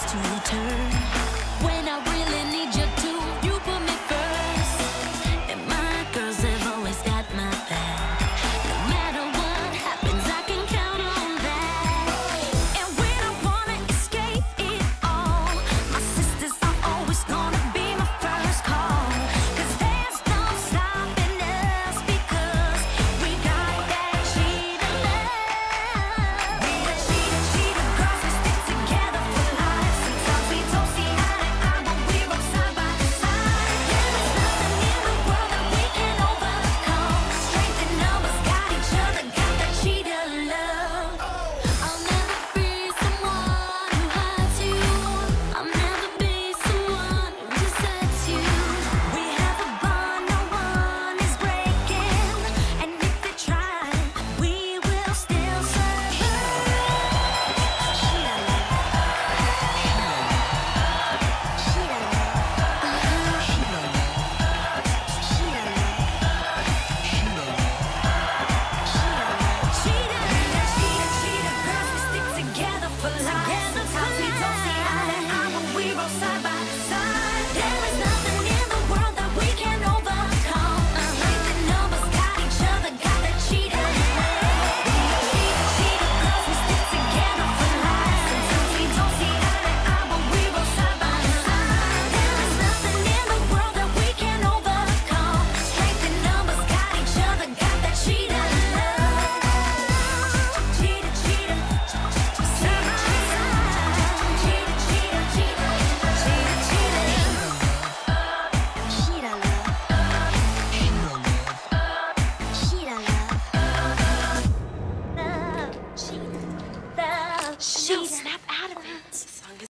to return.